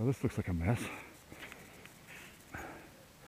Oh, this looks like a mess.